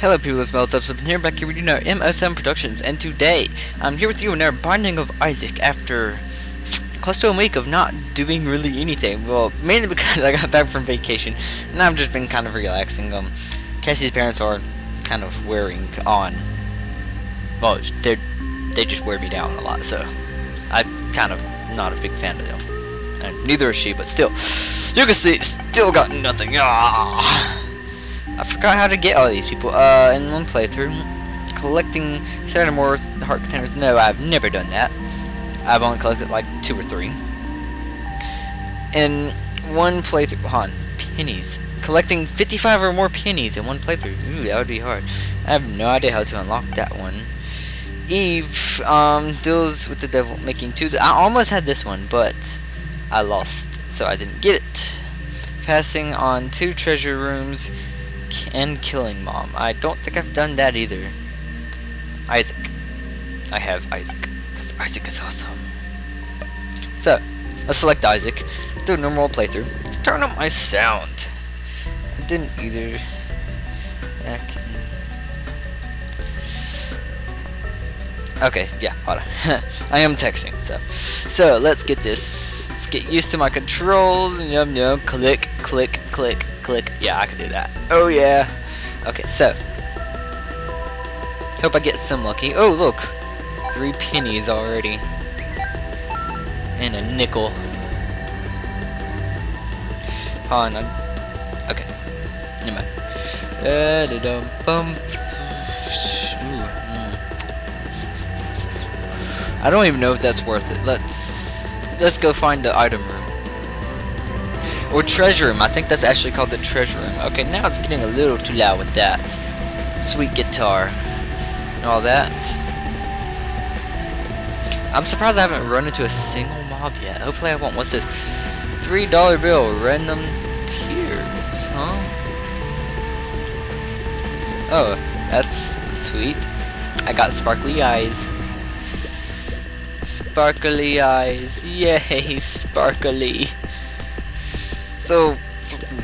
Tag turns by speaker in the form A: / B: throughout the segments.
A: Hello people, it's Meltups up here, back here reading our MSM Productions, and today, I'm here with you in our Binding of Isaac after close to a week of not doing really anything. Well, mainly because I got back from vacation, and I've just been kind of relaxing. Um, Cassie's parents are kind of wearing on, well, they they just wear me down a lot, so I'm kind of not a big fan of them. And neither is she, but still, you can see, still got nothing. Ah. I forgot how to get all these people. Uh, in one playthrough, collecting seven or more heart containers. No, I've never done that. I've only collected like two or three. In one playthrough, on, pennies. Collecting 55 or more pennies in one playthrough. Ooh, that would be hard. I have no idea how to unlock that one. Eve um, deals with the devil, making two. I almost had this one, but I lost, so I didn't get it. Passing on two treasure rooms and killing mom. I don't think I've done that either. Isaac. I have Isaac. Because Isaac is awesome. So, let's select Isaac. Do a normal playthrough. Let's turn up my sound. I didn't either. Okay, yeah, hold on. I am texting, so. So, let's get this. Let's get used to my controls. Yum yum. Click, click, click, click. Yeah, I can do that. Oh, yeah. Okay, so. Hope I get some lucky. Oh, look. Three pennies already. And a nickel. Hold on. Okay. Never mind. Da -da -dum -bum. Hmm. I don't even know if that's worth it. Let's let's go find the item room. Or treasure room. I think that's actually called the treasure room. Okay, now it's getting a little too loud with that. Sweet guitar. And all that. I'm surprised I haven't run into a single mob yet. Hopefully I won't. What's this? Three dollar bill. Random tears. Huh? Oh, that's sweet. I got sparkly eyes. Sparkly eyes. Yay, sparkly. So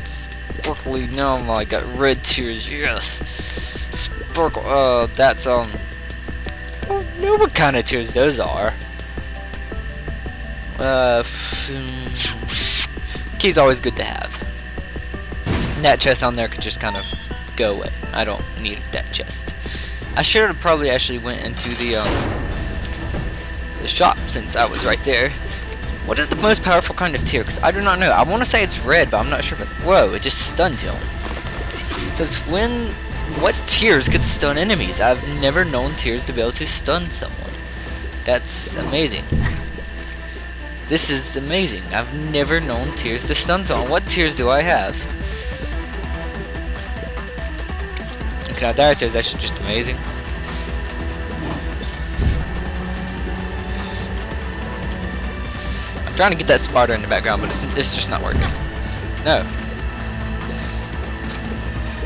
A: sparkly. Now I got red tears. Yes. Sparkle. Uh, that's, um. I don't know what kind of tears those are. Uh. Key's always good to have. that chest on there could just kind of go away. I don't need that chest. I should have probably actually went into the, um the shop since I was right there. What is the most powerful kind of tear? Because I do not know. I want to say it's red, but I'm not sure. But whoa, it just stunned him. It says when what tears could stun enemies? I've never known tears to be able to stun someone. That's amazing. This is amazing. I've never known tears to stun someone. What tears do I have? Okay, now that tears actually just amazing. Trying to get that spider in the background, but it's, it's just not working. No.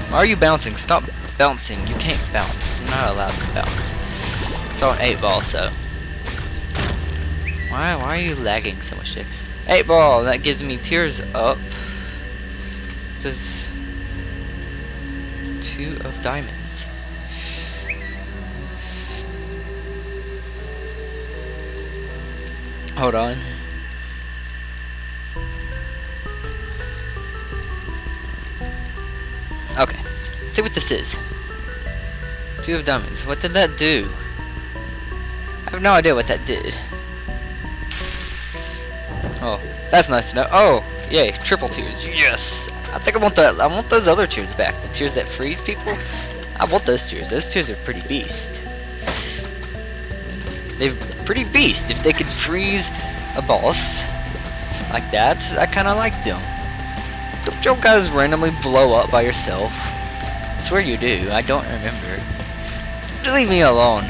A: Why are you bouncing? Stop bouncing. You can't bounce. You're not allowed to bounce. It's on 8 ball, so. Why, why are you lagging so much? 8 ball, that gives me tears up. Does two of diamonds. Hold on. See what this is. Two of diamonds. What did that do? I have no idea what that did. Oh, that's nice to know. Oh, yay, triple tears. Yes. I think I want that. I want those other tears back. The tears that freeze people. I want those tears. Those tears are pretty beast. They're pretty beast. If they could freeze a boss like that, I kind of like them. Don't you guys randomly blow up by yourself? I swear you do. I don't remember. Leave me alone.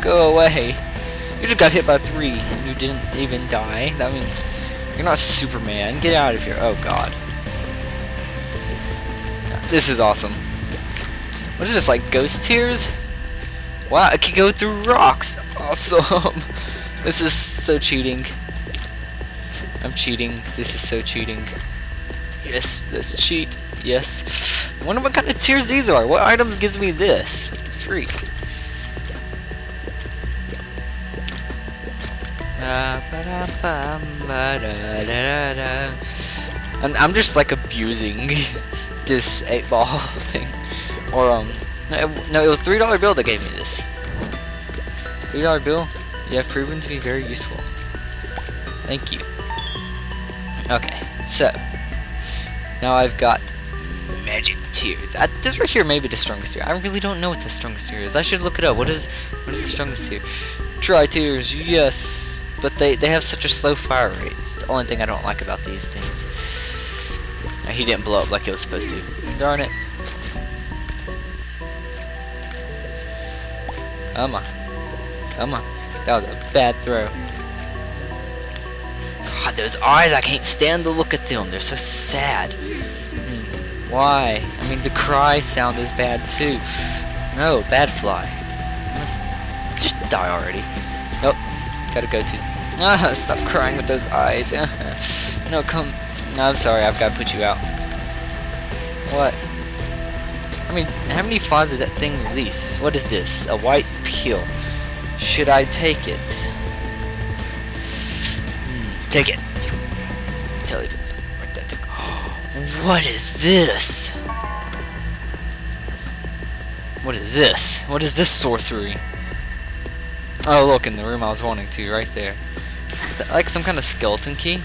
A: Go away. You just got hit by three and you didn't even die. That means you're not Superman. Get out of here. Oh god. This is awesome. What is this, like ghost tears? Wow, it can go through rocks. Awesome. this is so cheating. I'm cheating. This is so cheating. Yes, let's cheat. Yes. Wonder what kind of tears these are. What items gives me this? What the freak? And I'm just like abusing this 8 ball thing. Or, um, no, it was $3 bill that gave me this. $3 bill, you have proven to be very useful. Thank you. Okay, so, now I've got magic tears. I, this right here may be the strongest tear. I really don't know what the strongest tear is. I should look it up. What is what is the strongest tear? Tri tears, yes, but they they have such a slow fire rate. It's the only thing I don't like about these things. Now, he didn't blow up like he was supposed to. Darn it. Come on. Come on. That was a bad throw. God, those eyes, I can't stand the look at them. They're so sad. Hmm. Why? I mean, the cry sound is bad too. No, bad fly. Just die already. Nope. Gotta go to. Ah, stop crying with those eyes. no, come. No, I'm sorry. I've got to put you out. What? I mean, how many flies did that thing release? What is this? A white peel. Should I take it? Hmm, take it. Tell thing? What is this? What is this? What is this sorcery? Oh, look, in the room I was wanting to, right there. Is that like some kind of skeleton key?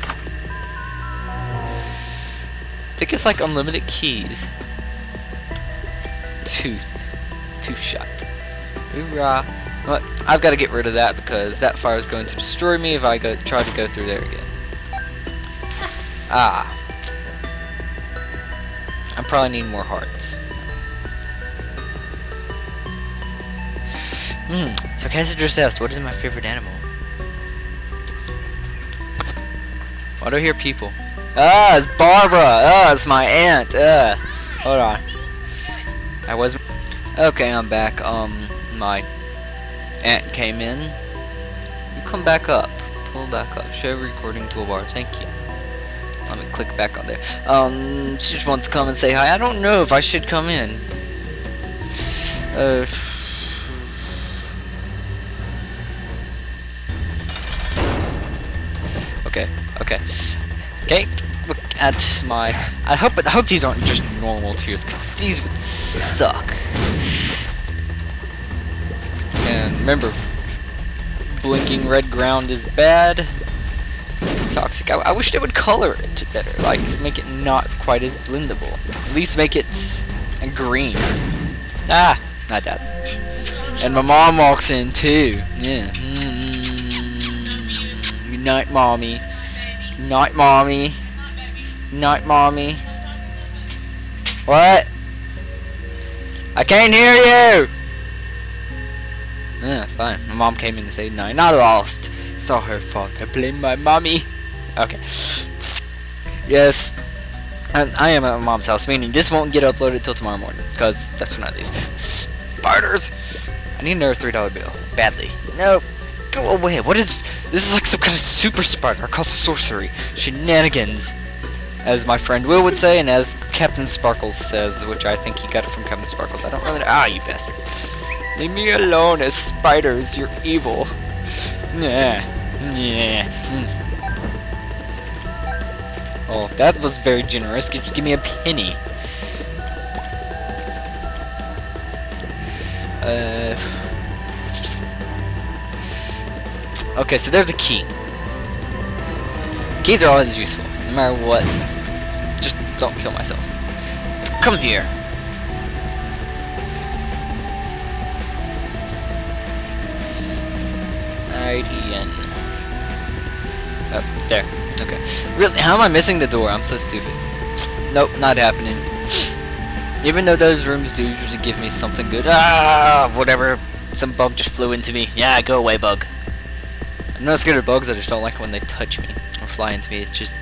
A: I think it's like unlimited keys. Tooth. Tooth shot. Hoorah. But I've got to get rid of that because that fire is going to destroy me if I go try to go through there again. Ah. I probably need more hearts. Hmm. So Cassie just asked, what is my favorite animal? Why do I hear people? Ah, it's Barbara! Ah, it's my aunt! Ah. Hold on. I was... Okay, I'm back. Um, my aunt came in. You come back up. Pull back up. Show recording toolbar. Thank you. Let me click back on there. Um, she just wants to come and say hi. I don't know if I should come in. Uh... Okay, okay. Look at my... I hope I hope these aren't just normal tears, because these would suck. And remember, blinking red ground is bad. It's toxic. I, I wish they would color it better, like make it not quite as blendable. At least make it green. Ah, not that. And my mom walks in too. Yeah. Mm -hmm. Good night, mommy. Night, mommy. Night, mommy. What? I can't hear you! Yeah, fine. My mom came in to say no, not lost. It's all her fault. I blame my mommy. Okay. Yes. And I am at my mom's house, meaning this won't get uploaded till tomorrow morning, because that's when I leave. Spiders! I need another $3 bill. Badly. Nope. Go away. What is... This is like some kind of super spider called sorcery. Shenanigans. As my friend Will would say, and as Captain Sparkles says, which I think he got it from Captain Sparkles. I don't really know. Ah, you bastard. Leave me alone as spiders. You're evil. Nah. Yeah. Mm. Oh, that was very generous. Give me a penny. Uh... Okay, so there's a key. Keys are always useful, no matter what. Just don't kill myself. Come here. Guardian. Oh, there. Okay. Really? How am I missing the door? I'm so stupid. Nope, not happening. Even though those rooms do usually give me something good. Ah, whatever. Some bug just flew into me. Yeah, go away, bug. I'm not scared of bugs, I just don't like when they touch me or fly into me. It just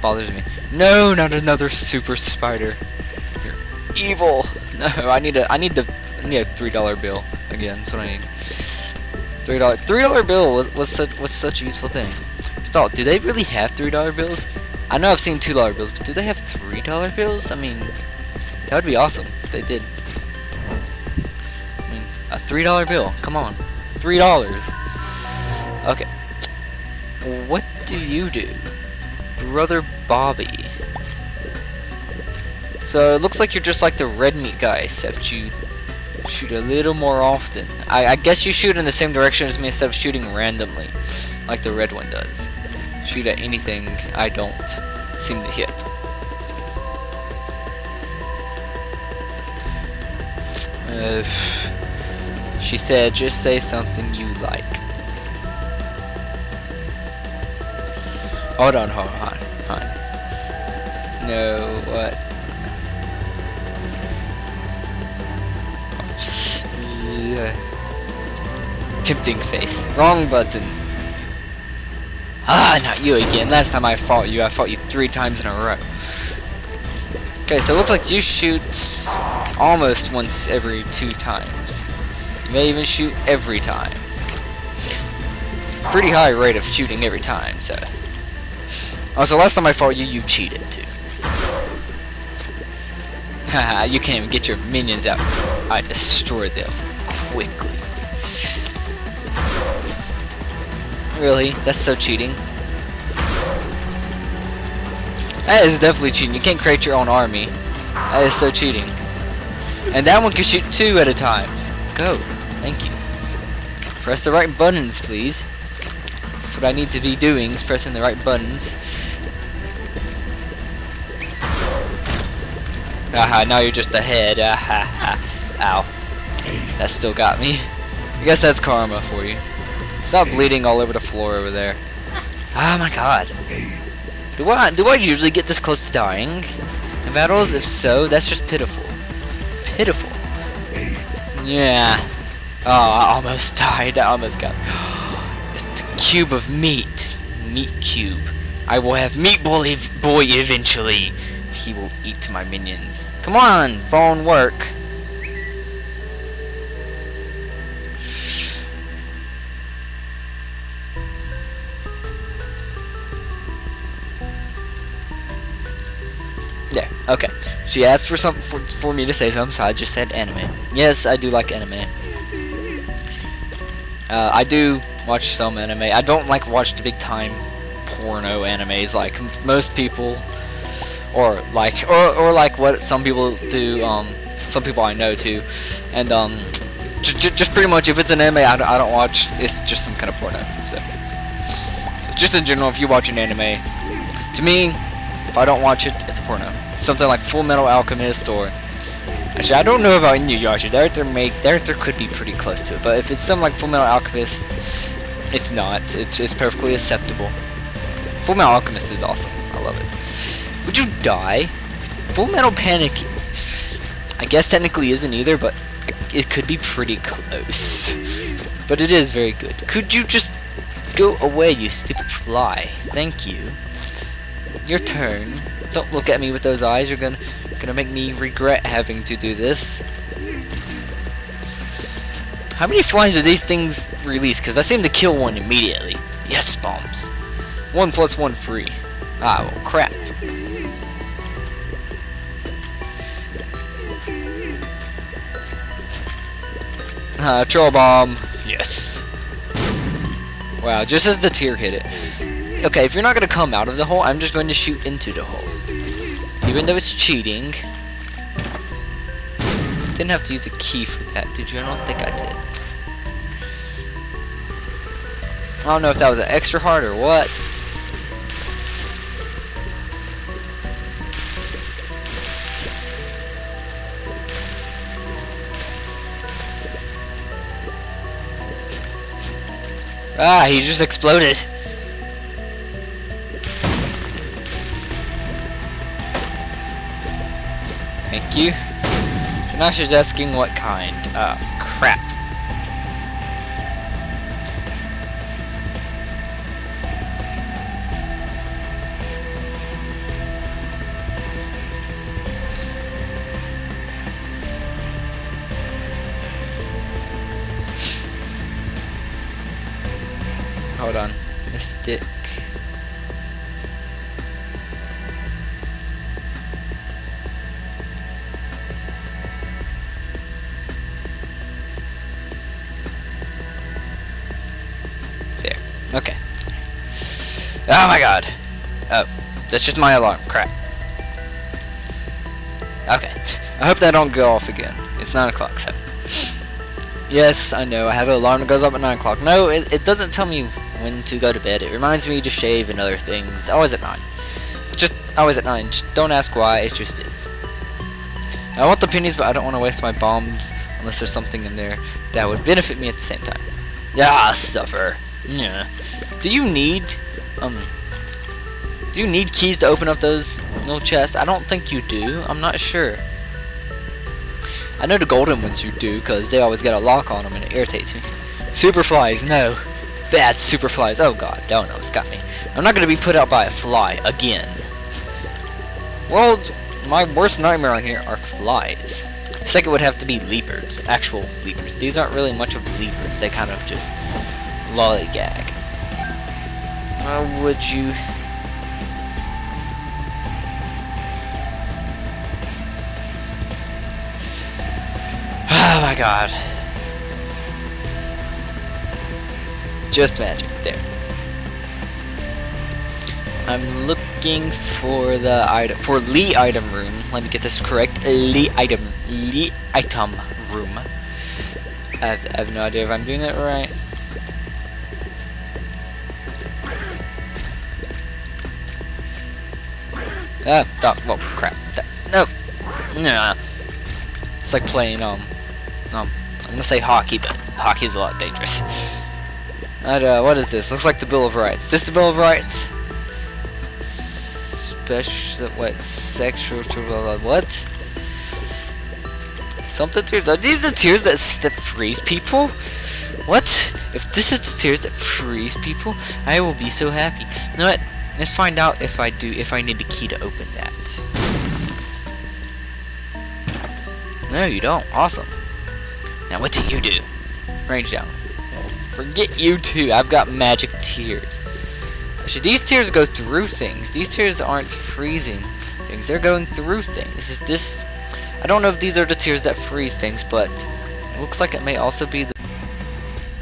A: bothers me. No, not another super spider. You're evil. No, I need a I need the I need a three dollar bill again. That's what I need. Three dollar three dollar bill was was such was such a useful thing. Stop. Do they really have three dollar bills? I know I've seen two dollar bills, but do they have three dollar bills? I mean, That would be awesome if they did. I mean, a three dollar bill. Come on, three dollars. Okay. What do you do, brother Bobby? So it looks like you're just like the red meat guy, except you shoot a little more often. I, I guess you shoot in the same direction as me instead of shooting randomly, like the red one does. Shoot at anything I don't seem to hit. Uh, she said, just say something you like. Hold on, hold on, hold on. No, what? Yeah. Tempting face. Wrong button. Ah, not you again. Last time I fought you, I fought you three times in a row. Okay, so it looks like you shoot almost once every two times. You may even shoot every time. Pretty high rate of shooting every time, so. Oh, also, last time I fought you, you cheated too. Haha, you can't even get your minions out. I destroy them quickly. Really? That's so cheating. That is definitely cheating. You can't create your own army. That is so cheating. And that one can shoot two at a time. Go. Thank you. Press the right buttons, please. That's what I need to be doing, is pressing the right buttons. Aha, now you're just ahead. Aha, ow. That still got me. I guess that's karma for you. Stop bleeding all over the floor over there. Oh my god. Do I do I usually get this close to dying in battles? If so, that's just pitiful. Pitiful. Yeah. Oh, I almost died. I almost got. it's the cube of meat. Meat cube. I will have meat boy, boy eventually. He will eat to my minions. Come on, phone work. There, okay. She asked for something for, for me to say something, so I just said anime. Yes, I do like anime. Uh, I do watch some anime. I don't like watch the big time porno animes like most people, or like or or like what some people do. Um, some people I know too, and um, just pretty much if it's an anime I don't, I don't watch. It's just some kind of porno. So, so just in general, if you watch an anime, to me, if I don't watch it, it's a porno. Something like Full Metal Alchemist or actually I don't know about Inuyasha. Make there there could be pretty close to it, but if it's something like Full Metal Alchemist, it's not. It's it's perfectly acceptable. Full Metal Alchemist is awesome. I love it. Would you die? Full Metal Panic. I guess technically isn't either, but it could be pretty close. But it is very good. Could you just go away, you stupid fly? Thank you. Your turn. Don't look at me with those eyes. You're gonna gonna make me regret having to do this. How many flies do these things release? Because I seem to kill one immediately. Yes, bombs. One plus one free. Ah, well, crap. Uh, troll bomb. Yes. Wow, just as the tear hit it. Okay, if you're not going to come out of the hole, I'm just going to shoot into the hole. Even though it's cheating. Didn't have to use a key for that, did you? I don't think I did. I don't know if that was an extra hard or what. Ah, he just exploded. Thank you. So now she's asking what kind. Oh, crap. Oh my god. Oh, that's just my alarm. Crap. Okay. I hope that don't go off again. It's 9 o'clock, so. Yes, I know. I have an alarm that goes up at 9 o'clock. No, it, it doesn't tell me when to go to bed. It reminds me to shave and other things. Always at 9. It's just always at 9. Just don't ask why. It just is. I want the pennies, but I don't want to waste my bombs unless there's something in there that would benefit me at the same time. Yeah, suffer. Yeah. Do you need, um, do you need keys to open up those little chests? I don't think you do. I'm not sure. I know the golden ones you do, because they always got a lock on them and it irritates me. Superflies, no. Bad superflies. Oh god, don't it's got me. I'm not going to be put out by a fly again. Well, my worst nightmare on here are flies. Second would have to be leapers, actual leapers. These aren't really much of leapers, they kind of just lollygag. How would you... Oh my god. Just magic, there. I'm looking for the item, for Lee item room. Let me get this correct. Lee item, Lee item room. I have, I have no idea if I'm doing it right. Ah, oh, well, crap. That, no, no. It's like playing um, um. I'm gonna say hockey, but hockey's a lot dangerous. And, uh, what is this? Looks like the Bill of Rights. Is this the Bill of Rights? Special, what? Sexual, what? Something tears. Are these the tears that, that freeze people? What? If this is the tears that freeze people, I will be so happy. You know what? Let's find out if I do, if I need a key to open that. No, you don't. Awesome. Now, what do you do? Range down. Forget you too. I've got magic tears. Actually, these tears go through things. These tears aren't freezing things. They're going through things. This Is this... I don't know if these are the tears that freeze things, but it looks like it may also be the...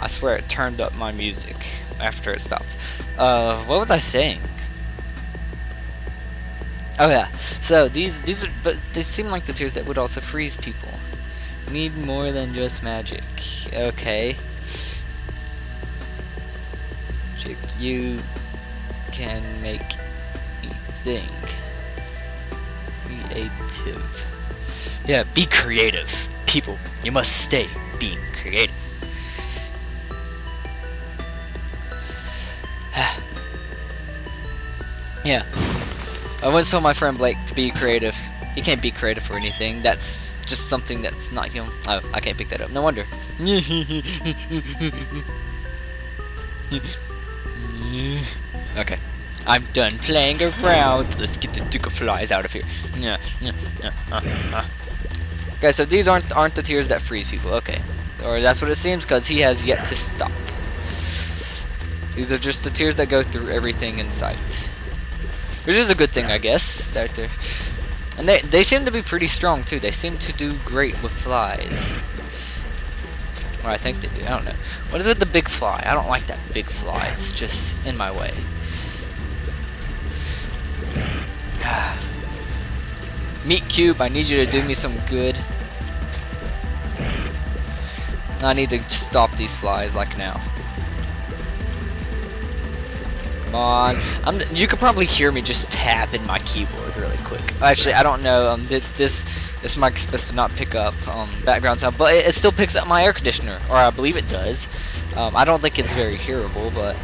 A: I swear it turned up my music after it stopped. Uh, what was I saying? Oh yeah. So these these are but they seem like the tears that would also freeze people. Need more than just magic. Okay. You can make think. Creative. Yeah, be creative. People, you must stay being creative. yeah. I once told my friend Blake to be creative. He can't be creative for anything. That's just something that's not know. Oh, I can't pick that up. No wonder. okay. I'm done playing around. Let's get the Duke of Flies out of here. Yeah, yeah, yeah. Uh, uh. Okay, so these aren't aren't the tears that freeze people. Okay, or that's what it seems, because he has yet to stop. These are just the tears that go through everything in sight, which is a good thing, I guess. That they're, and they they seem to be pretty strong too. They seem to do great with flies. Or I think they do. I don't know. What is with the big fly? I don't like that big fly. It's just in my way. Meat Cube, I need you to do me some good. I need to stop these flies like now. Come on. I'm, you could probably hear me just tapping my keyboard really quick. Actually, I don't know. Um, this this mic is supposed to not pick up um, background sound, but it, it, still picks up my air conditioner, or I believe it does. Um, I don't think it's very hearable, but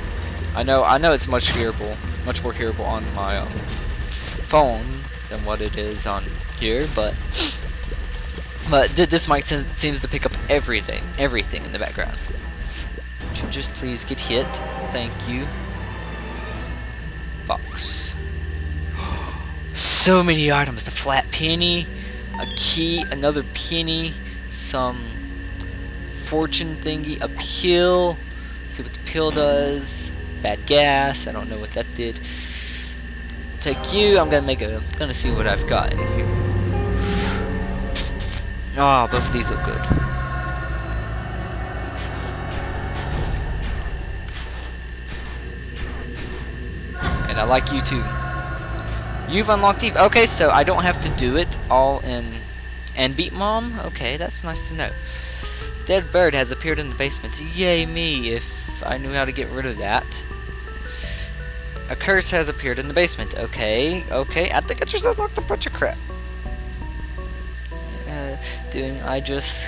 A: I know I know it's much hearable, much more hearable on my um, phone than what it is on here. But but th this mic seems to pick up everything, everything in the background. Would you just please get hit? Thank you. Box. so many items. The flat penny a key, another penny, some fortune thingy, a pill. See what the pill does. Bad gas. I don't know what that did. Take you. I'm gonna make a. I'm Gonna see what I've got in here. Oh, both of these look good. And I like you too. You've unlocked Eve. Okay, so I don't have to do it all in... And beat Mom? Okay, that's nice to know. Dead bird has appeared in the basement. Yay me, if I knew how to get rid of that. A curse has appeared in the basement. Okay, okay. I think I just unlocked a bunch of crap. Uh, doing, I just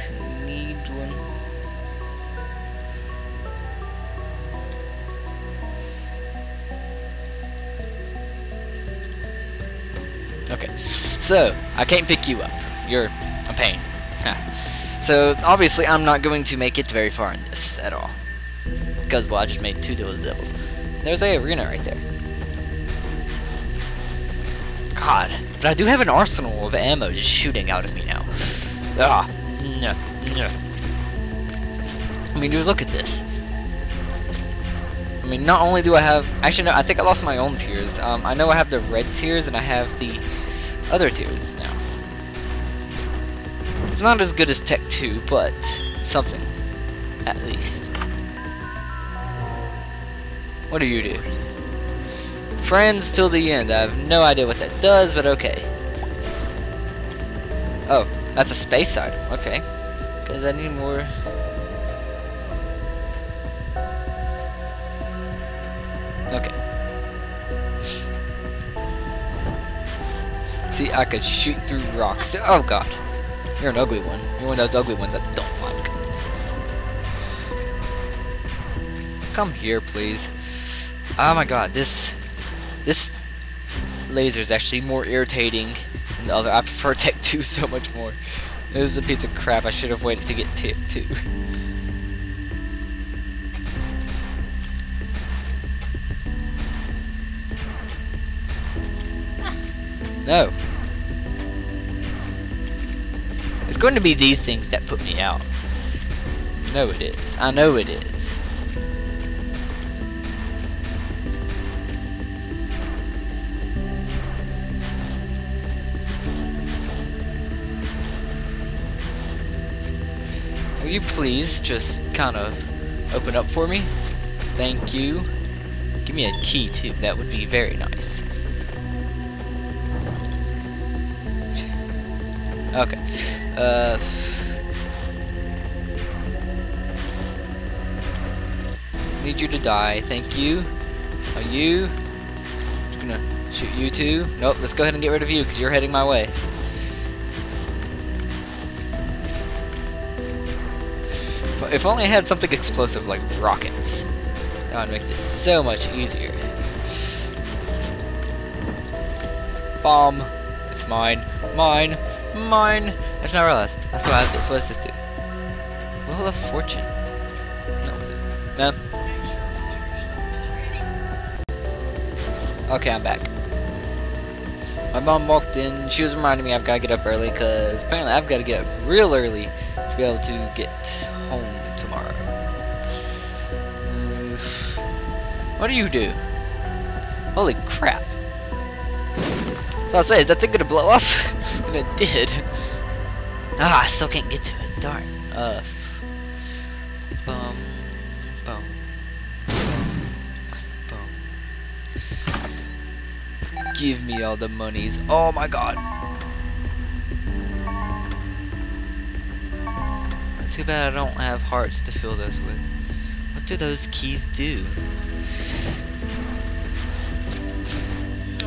A: so I can't pick you up. You're a pain. so obviously I'm not going to make it very far in this at all. Because, well, I just made two of the devils. There's a arena right there. God, but I do have an arsenal of ammo just shooting out of me now. Ah, no, no. I mean, dude, look at this. I mean, not only do I have... Actually, no, I think I lost my own tears. Um, I know I have the red tears, and I have the other tears now. It's not as good as Tech 2, but something. At least. What do you do? Friends till the end. I have no idea what that does, but okay. Oh, that's a space item. Okay. Because I need more... See, I could shoot through rocks. Oh god. You're an ugly one. You're one of those ugly ones I don't like. Come here, please. Oh my god, this this laser is actually more irritating than the other. I prefer Tech 2 so much more. This is a piece of crap. I should have waited to get Tech 2. No. It's going to be these things that put me out. No, it is. I know it is. Will you please just kind of open up for me? Thank you. Give me a key too, that would be very nice. Uh Need you to die, thank you. Are you? Just gonna shoot you too. Nope, let's go ahead and get rid of you because you're heading my way. If only I had something explosive like rockets. That would make this so much easier. Bomb. It's mine. Mine. Mine. I just not realized. I still have this. What does this do? Wheel of Fortune. No. Ma'am? Okay, I'm back. My mom walked in. She was reminding me I've got to get up early because apparently I've got to get up real early to be able to get home tomorrow. What do you do? Holy crap. So I say, is that thing gonna blow up? and it did. Ah, I still can't get to it. Darn. Uh. Bum. Bum. Bum. Give me all the monies. Oh my god. Too bad I don't have hearts to fill those with. What do those keys do?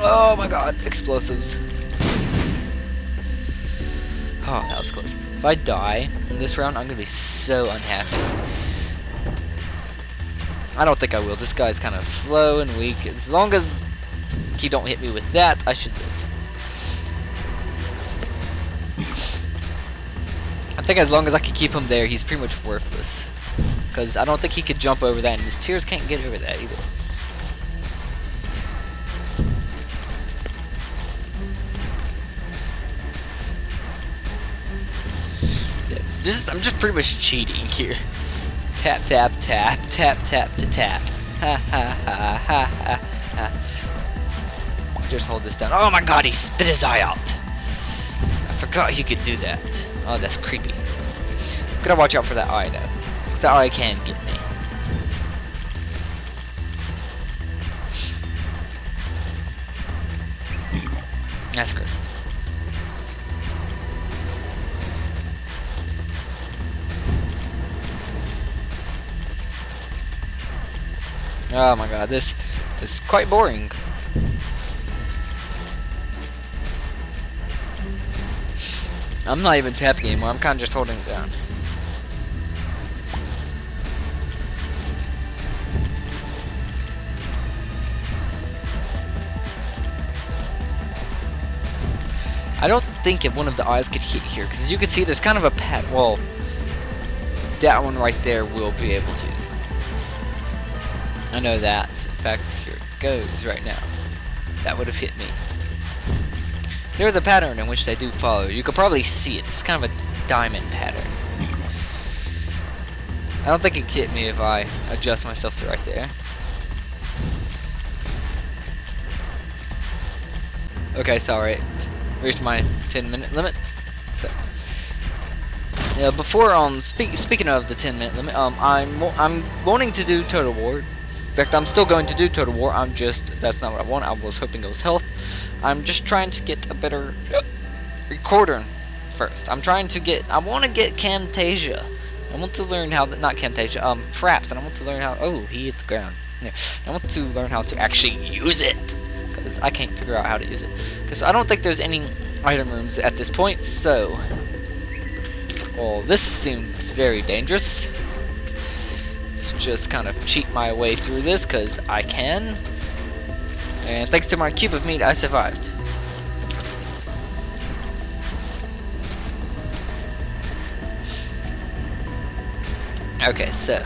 A: Oh my god, explosives. Oh, that was close. If I die in this round, I'm gonna be so unhappy. I don't think I will. This guy's kind of slow and weak. As long as he don't hit me with that, I should live. I think as long as I can keep him there, he's pretty much worthless. Because I don't think he could jump over that, and his tears can't get over that either. This is, I'm just pretty much cheating here. Tap, tap, tap, tap, tap, to tap. Ha, ha, ha, ha, ha, ha. Just hold this down. Oh my god, he spit his eye out. I forgot he could do that. Oh, that's creepy. Gotta watch out for that eye, though. Cause that eye can get me. That's gross. Oh my god, this is quite boring. I'm not even tapping anymore, I'm kind of just holding it down. I don't think if one of the eyes could hit here, because you can see, there's kind of a pad. Well, that one right there will be able to. I know that. In fact, here it goes right now. That would have hit me. There's a pattern in which they do follow. You could probably see it. It's kind of a diamond pattern. I don't think it hit me if I adjust myself to right there. Okay, sorry reached my 10 minute limit. So, yeah, before um speak, speaking of the 10 minute limit, um I'm I'm wanting to do Total War. In fact, I'm still going to do Total War. I'm just that's not what I want. I was hoping it was health. I'm just trying to get a better recorder first. I'm trying to get. I want to get Camtasia. I want to learn how. Not Camtasia. Um, Fraps, and I want to learn how. Oh, he hit the ground. Yeah, I want to learn how to actually use it because I can't figure out how to use it. Because I don't think there's any item rooms at this point, so... Well, this seems very dangerous. Let's just kind of cheat my way through this, because I can. And thanks to my cube of meat, I survived. Okay, so...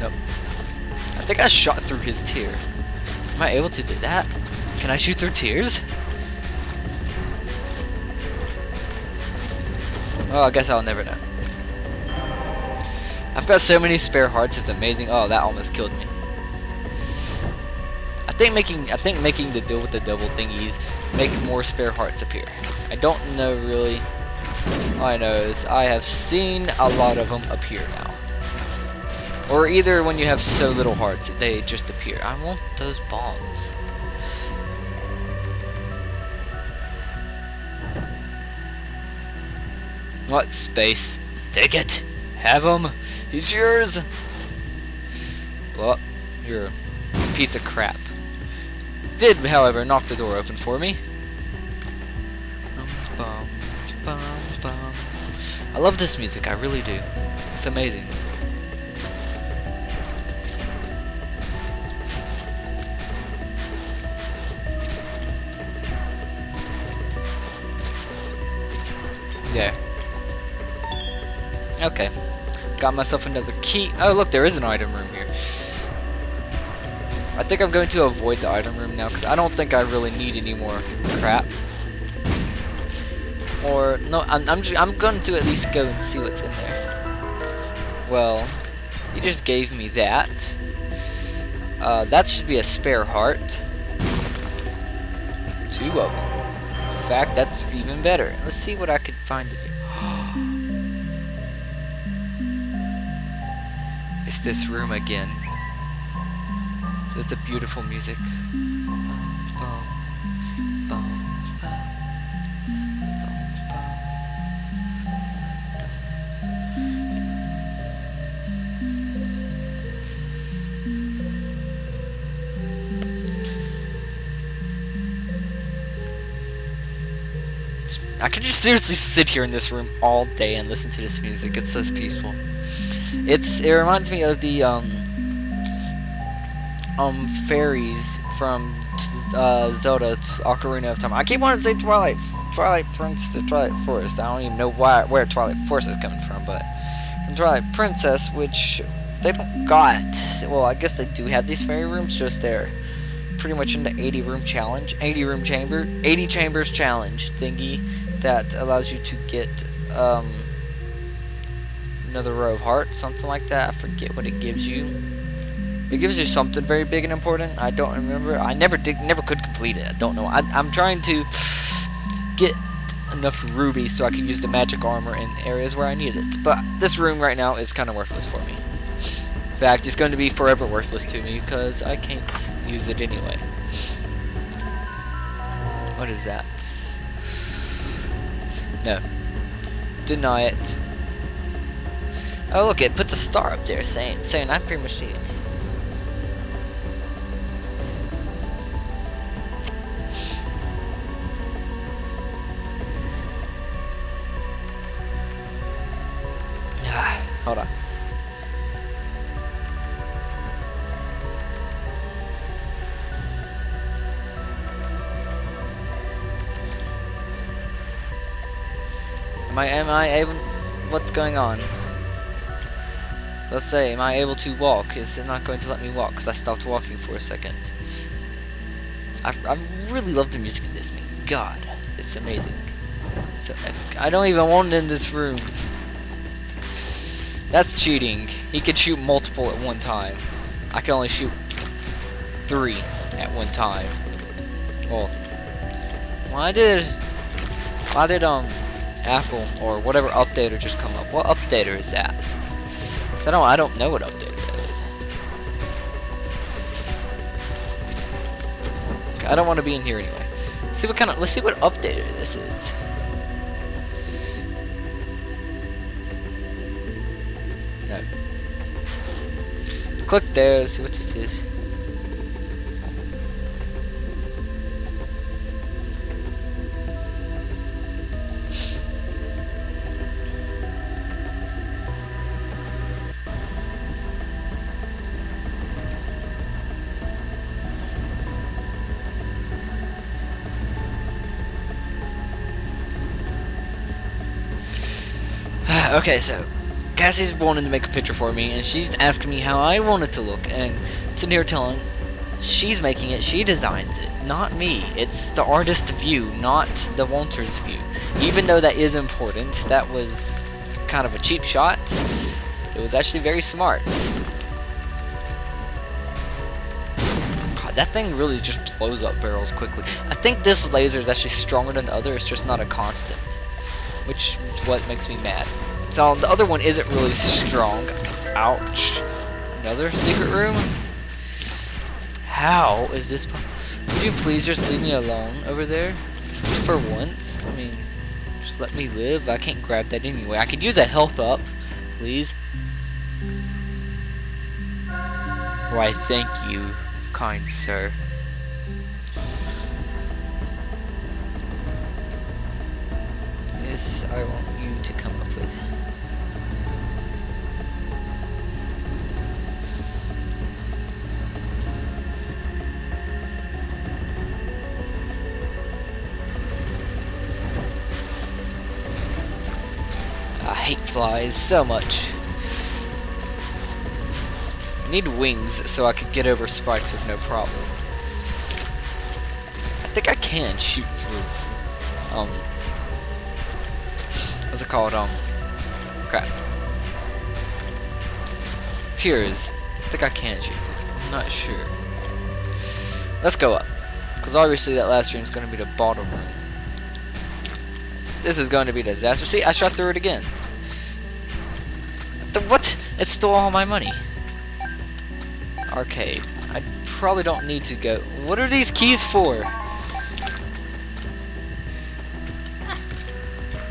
A: Nope. I think I shot through his tear. Am I able to do that? Can I shoot through tears? Oh, I guess I'll never know. I've got so many spare hearts, it's amazing. Oh, that almost killed me. I think making I think making the deal with the double thingies make more spare hearts appear. I don't know really. All I know is I have seen a lot of them appear now. Or either when you have so little hearts, they just appear. I want those bombs. What space? Take it! Have him! He's yours! Well, you're a piece of crap. Did, however, knock the door open for me. I love this music, I really do. It's amazing. There. Okay. Got myself another key. Oh, look, there is an item room here. I think I'm going to avoid the item room now, because I don't think I really need any more crap. Or, no, I'm, I'm, I'm going to at least go and see what's in there. Well, he just gave me that. Uh, that should be a spare heart. Two of them. In fact, that's even better. Let's see what I could find in here. This room again. It's a beautiful music. I could just seriously sit here in this room all day and listen to this music. It's so peaceful. It's it reminds me of the um um fairies from uh, Zelda Ocarina of Time. I keep wanting to say Twilight Twilight Princess or Twilight Forest. I don't even know why where Twilight Forest is coming from, but from Twilight Princess, which they don't got. Well, I guess they do have these fairy rooms, just they're pretty much in the 80 room challenge, 80 room chamber, 80 chambers challenge thingy that allows you to get um another row of hearts, something like that. I forget what it gives you. It gives you something very big and important. I don't remember. I never did, never could complete it. I don't know. I, I'm trying to get enough rubies so I can use the magic armor in areas where I need it. But this room right now is kind of worthless for me. In fact, it's going to be forever worthless to me because I can't use it anyway. What is that? No. Deny it. Oh look, it puts a star up there saying saying I'm pretty much dead. Ah, hold on. Am I am I able what's going on? Let's say, am I able to walk? Is it not going to let me walk because I stopped walking for a second? I, I really love the music in this. I mean, God, it's amazing. So epic. I don't even want in this room. That's cheating. He could shoot multiple at one time. I can only shoot three at one time. Well, why did why did um Apple or whatever updater just come up? What updater is that? I don't I don't know what updater that is. I don't want to be in here anyway. Let's see what kind of let's see what updater this is. No. Click there, see what this is. Okay, so Cassie's wanting to make a picture for me, and she's asking me how I want it to look, and I'm sitting here telling she's making it, she designs it, not me. It's the artist's view, not the wanter's view. Even though that is important, that was kind of a cheap shot. It was actually very smart. God, that thing really just blows up barrels quickly. I think this laser is actually stronger than the other, it's just not a constant. Which is what makes me mad. So the other one isn't really strong. Ouch. Another secret room? How is this Would you please just leave me alone over there? Just for once? I mean, just let me live. I can't grab that anyway. I could use a health up, please. Why, thank you, kind sir. This I want you to come up with. Flies so much. I need wings so I could get over spikes with no problem. I think I can shoot through. Um. What's it called? Um. Crap. Tears. I think I can shoot through. I'm not sure. Let's go up. Because obviously that last room is going to be the bottom room. This is going to be a disaster. See, I shot through it again. The, what? It stole all my money. Arcade. I probably don't need to go. What are these keys for?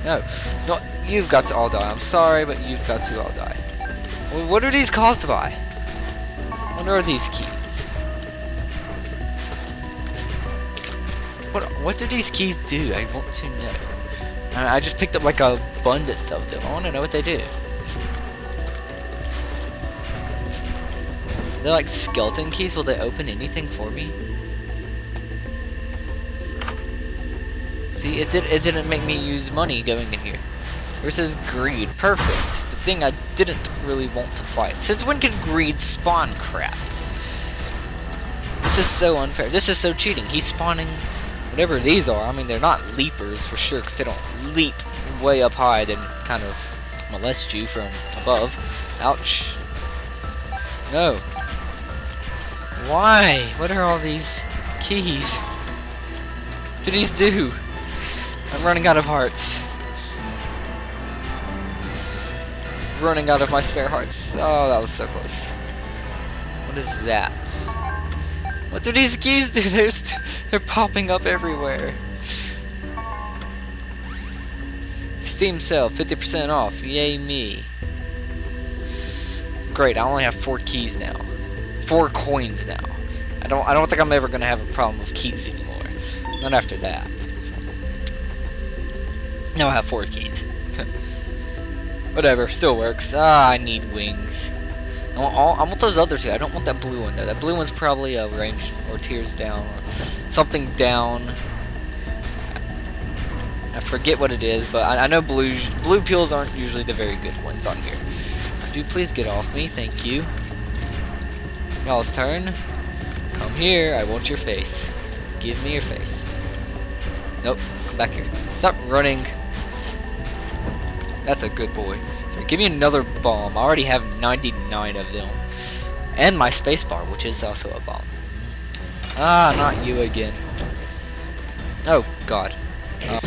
A: No. No, you've got to all die. I'm sorry, but you've got to all die. What are these caused by? What are these keys? What, what do these keys do? I want to know. I just picked up like a abundance of them. I want to know what they do. They're like skeleton keys. Will they open anything for me? See, it did. It didn't make me use money going in here. Versus greed. Perfect. The thing I didn't really want to fight. Since when can greed spawn crap? This is so unfair. This is so cheating. He's spawning whatever these are. I mean, they're not leapers for sure, because they don't leap way up high then kind of molest you from above. Ouch. No. Why? What are all these keys? What do these do? I'm running out of hearts. Running out of my spare hearts. Oh, that was so close. What is that? What do these keys do? They're, they're popping up everywhere. Steam sale, 50% off. Yay me. Great, I only have four keys now. Four coins now. I don't I don't think I'm ever gonna have a problem with keys anymore. Not after that. Now I have four keys. Whatever, still works. Ah, I need wings. I want, all, I want those other two. I don't want that blue one though. That blue one's probably a range or tears down or something down. I forget what it is, but I, I know blue blue pills aren't usually the very good ones on here. You please get off me? Thank you. Y'all's turn. Come here. I want your face. Give me your face. Nope. Come back here. Stop running. That's a good boy. Give me another bomb. I already have 99 of them. And my spacebar, which is also a bomb. Ah, not you again. Oh, God. Oh.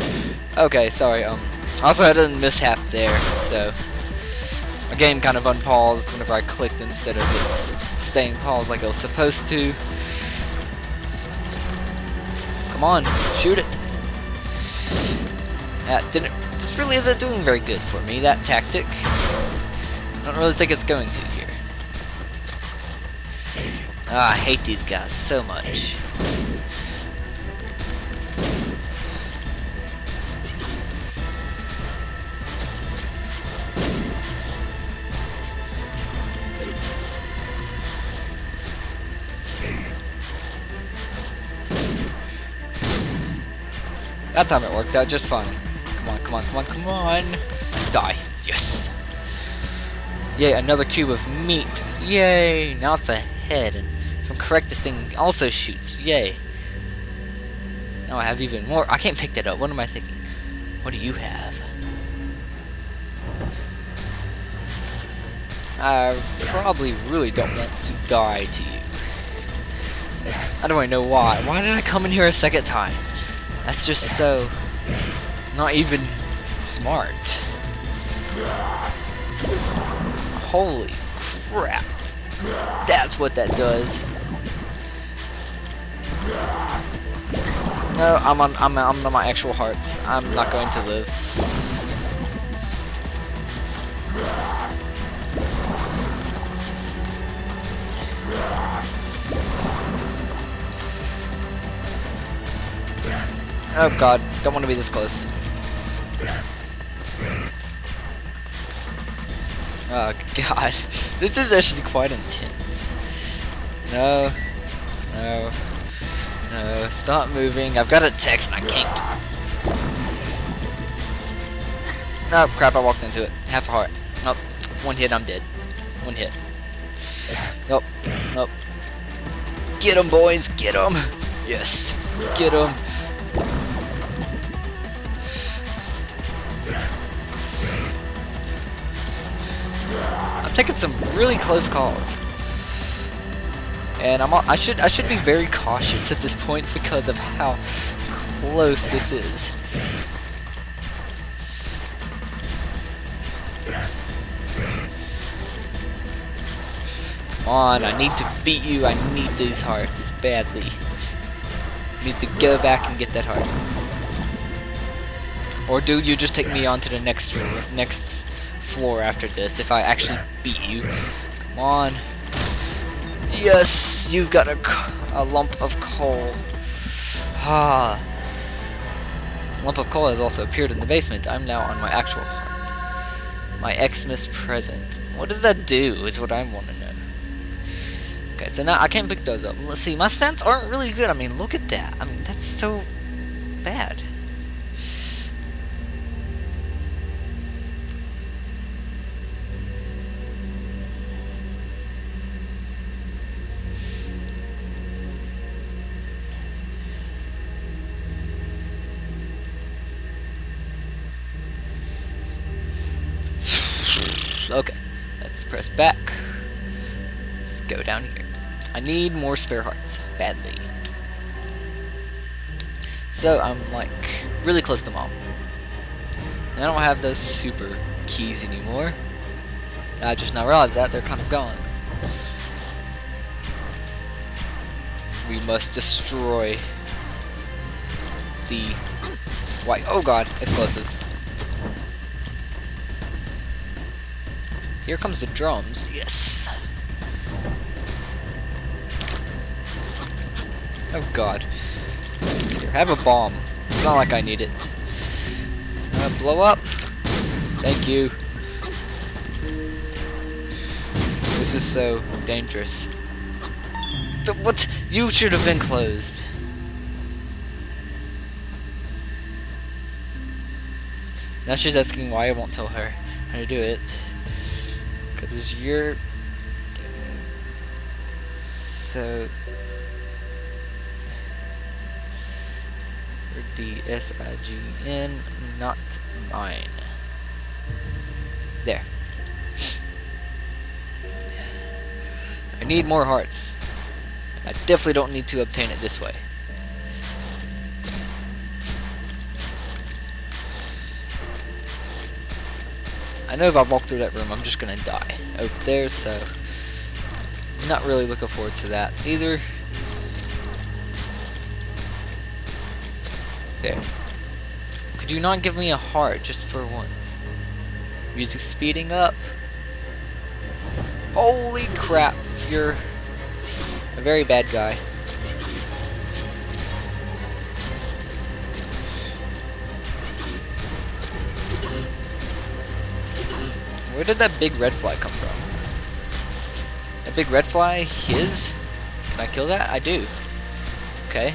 A: Okay, sorry. Um, also, I also had a mishap there, so my game kind of unpaused whenever I clicked instead of it staying paused like it was supposed to. Come on, shoot it. That didn't this really isn't doing very good for me, that tactic. I don't really think it's going to here. Ah, I hate these guys so much. That time it worked out just fine. Come on, come on, come on, come on. Die. Yes. Yay, another cube of meat. Yay. Now it's a head. And if I'm correct, this thing also shoots. Yay. Now I have even more. I can't pick that up. What am I thinking? What do you have? I probably really don't want to die to you. I don't even know why. Why did I come in here a second time? That's just so not even smart. Holy crap. That's what that does. No, I'm on I'm I'm on my actual hearts. I'm not going to live. Oh god, don't want to be this close. Oh god, this is actually quite intense. No, no, no, stop moving. I've got a text and I can't. Oh crap, I walked into it. Half a heart. Nope, one hit, I'm dead. One hit. Nope, nope. Get him, boys, get him! Yes, get him. Taking some really close calls. And I'm I should I should be very cautious at this point because of how close this is. Come on, I need to beat you. I need these hearts badly. Need to go back and get that heart. Or do you just take me on to the next next floor after this if I actually beat you. Come on. Yes, you've got a, a lump of coal. Ah. Lump of coal has also appeared in the basement. I'm now on my actual heart. My Xmas present. What does that do is what I want to know. Okay, so now I can't pick those up. Let's see, my stats aren't really good. I mean, look at that. I mean, that's so bad. Press back. Let's go down here. I need more spare hearts, badly. So I'm like really close to mom. I don't have those super keys anymore. I just now realized that they're kind of gone. We must destroy the white. Oh god, explosives. Here comes the drums. Yes. Oh god. Here, have a bomb. It's not like I need it. Uh, blow up. Thank you. This is so dangerous. What? You should have been closed. Now she's asking why I won't tell her how to do it. Because you're... So... D-S-I-G-N, not mine. There. I need more hearts. I definitely don't need to obtain it this way. I know if I walk through that room, I'm just gonna die over there, so not really looking forward to that either. There. Could you not give me a heart just for once? Music speeding up. Holy crap, you're a very bad guy. Where did that big red fly come from? That big red fly, his? Can I kill that? I do. Okay.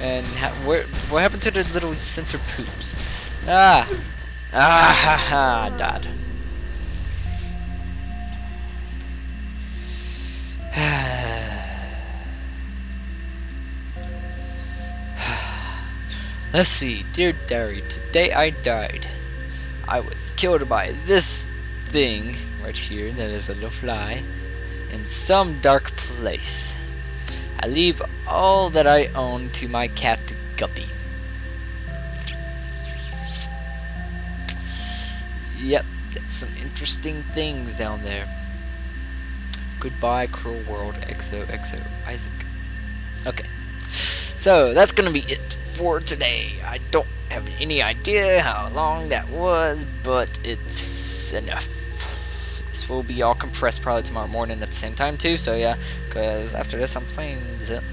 A: And where? What happened to the little center poops? Ah! Ah ha ha! Died. Let's see, dear diary, today I died. I was killed by this thing right here, that is a little fly, in some dark place. I leave all that I own to my cat Guppy. Yep, that's some interesting things down there. Goodbye, cruel world, XOXO, Isaac. Okay, so that's gonna be it for today. I don't have any idea how long that was, but it's enough. This will be all compressed probably tomorrow morning at the same time too, so yeah, because after this I'm playing,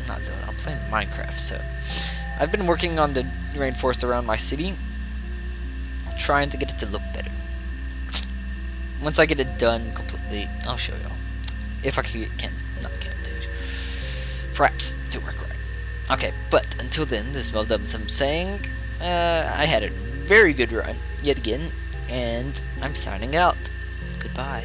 A: not Zelda, I'm playing Minecraft, so. I've been working on the rainforest around my city, trying to get it to look better. Once I get it done completely, I'll show y'all. If I can, can not can, perhaps to work right. Okay, but until then, this is Meldubs saying, uh, I had a very good run, yet again, and I'm signing out. Goodbye.